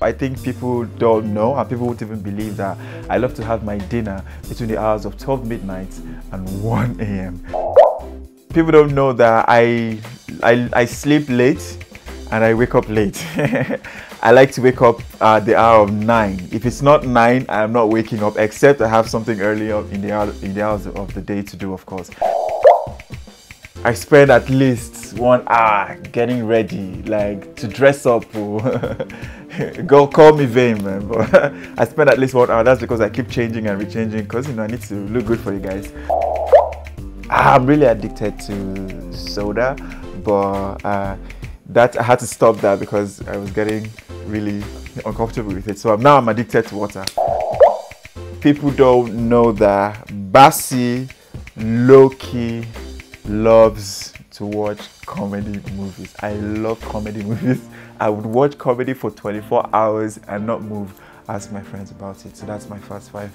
I think people don't know and people won't even believe that I love to have my dinner between the hours of 12 midnight and 1 a.m. People don't know that I, I, I sleep late and I wake up late. I like to wake up at the hour of 9. If it's not 9, I am not waking up except I have something early in the, hour, in the hours of the day to do, of course. I spend at least one hour getting ready, like to dress up. Go call me vain, man. But I spend at least one hour. That's because I keep changing and rechanging because you know I need to look good for you guys. I'm really addicted to soda, but uh, that I had to stop that because I was getting really uncomfortable with it. So now I'm addicted to water. People don't know that Bassey, Loki loves to watch comedy movies. I love comedy movies. I would watch comedy for 24 hours and not move. Ask my friends about it. So that's my first five.